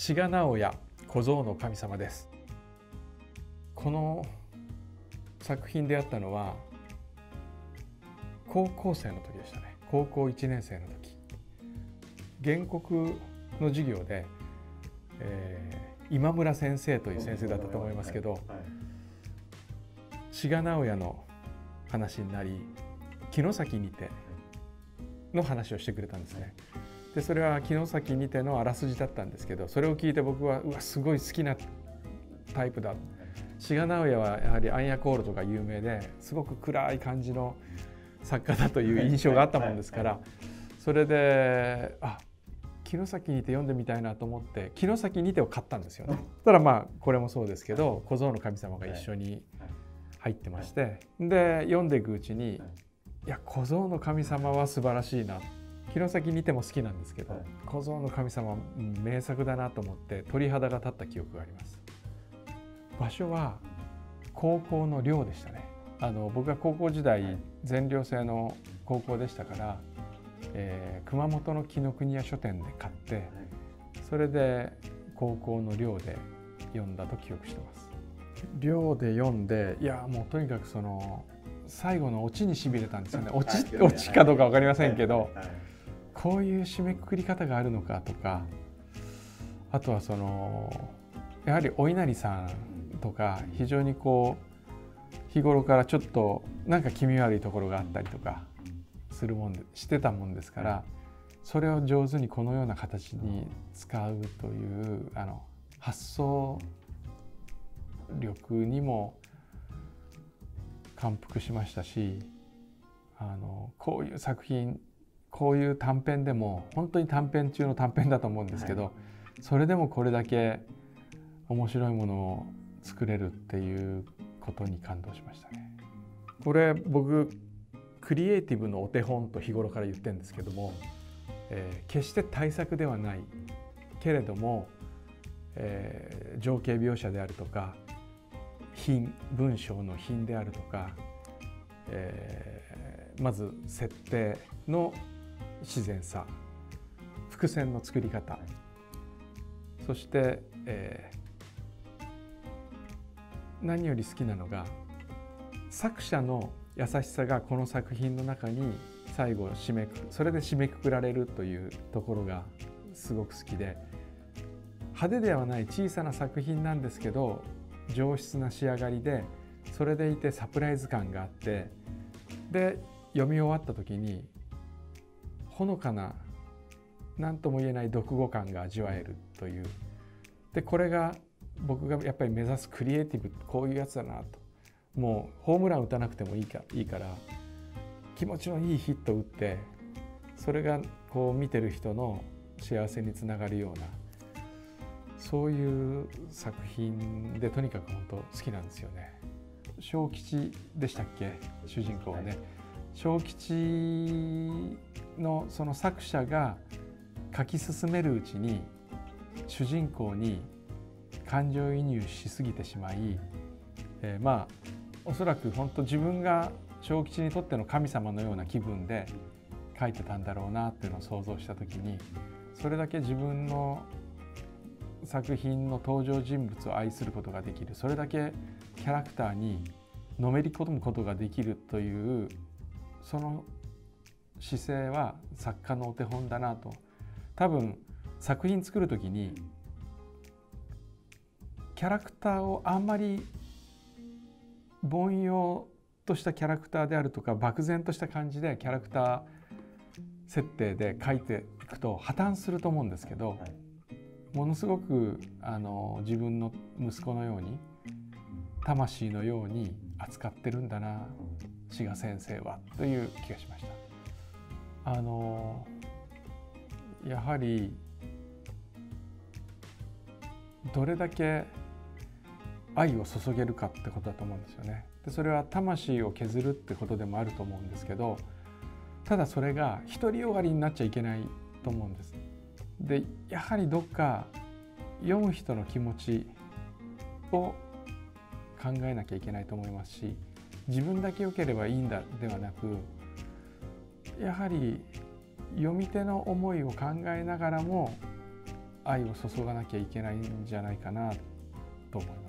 志賀直哉小僧の神様です。この作品であったのは高校生の時でしたね。高校1年生の時。原告の授業で、えー、今村先生という先生だったと思いますけど、志賀直哉の話になり城崎にての話をしてくれたんですね。でそれは城崎にてのあらすじだったんですけどそれを聞いて僕はうわすごい好きなタイプだ。志賀直哉はやはりアンヤコールとか有名ですごく暗い感じの作家だという印象があったもんですからそれであ城崎にて読んでみたいなと思って城崎にてを買ったんですよね。ただまあこれもそうですけど小僧の神様が一緒に入ってましてで読んでいくうちにいや小僧の神様は素晴らしいな城崎にても好きなんですけど、はい、小僧の神様名作だなと思って鳥肌が立った記憶があります。場所は高校の寮でしたね。あの僕が高校時代全寮制の高校でしたから、えー、熊本の紀ノ国屋書店で買ってそれで高校の寮で読んだと記憶してます。寮で読んでいやもうとにかくその最後のオチにしびれたんですよね。オチオチかどうか分かりませんけど、こういう締めくくり方があるのかとかあとはそのやはりお稲荷さんとか非常にこう日頃からちょっとなんか気味悪いところがあったりとかするもんでしてたもんですからそれを上手にこのような形に使うというあの発想力にも感服しましたしあのこういう作品こういう短編でも本当に短編中の短編だと思うんですけど、はい、それでもこれだけ面白いものを作れるっていうことに感動しましたね。これ僕クリエイティブのお手本と日頃から言ってるんですけども、えー、決して対策ではないけれども、えー、情景描写であるとか品文章の品であるとか、えー、まず設定の自然さ伏線の作り方そして、えー、何より好きなのが作者の優しさがこの作品の中に最後締めくそれで締めくくられるというところがすごく好きで派手ではない小さな作品なんですけど上質な仕上がりでそれでいてサプライズ感があってで読み終わった時にほのかな何とも言えない読後感が味わえるというでこれが僕がやっぱり目指すクリエイティブこういうやつだなともうホームラン打たなくてもいいかいいから気持ちのいいヒットを打ってそれがこう見てる人の幸せにつながるようなそういう作品でとにかく本当好きなんですよね。小吉でしたっけ？主人公はね。小吉のその作者が書き進めるうちに主人公に感情移入しすぎてしまい、えー、まあおそらく本当自分が小吉にとっての神様のような気分で書いてたんだろうなっていうのを想像した時にそれだけ自分の作品の登場人物を愛することができる。それだけキャラクターにのめり込むことができるというその姿勢は作家のお手本だなと。多分作品作る時にキャラクターをあんまり凡庸としたキャラクターであるとか漠然とした感じでキャラクター設定で書いていくと破綻すると思うんですけど、はい、ものすごくあの自分の息子のように魂のように扱ってるんだな志賀先生はという気がしました。あのやはりどれだけ愛を注げるかってことだと思うんですよね。でそれは魂を削るってことでもあると思うんですけどただそれが独りよがりになっちゃいけないと思うんです。でやはりどっか読む人の気持ちを考えなきゃいけないと思いますし自分だけ良ければいいんだではなくやはり読み手の思いを考えながらも愛を注がなきゃいけないんじゃないかなと思います。